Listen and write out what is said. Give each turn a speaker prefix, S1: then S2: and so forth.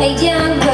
S1: a young girl.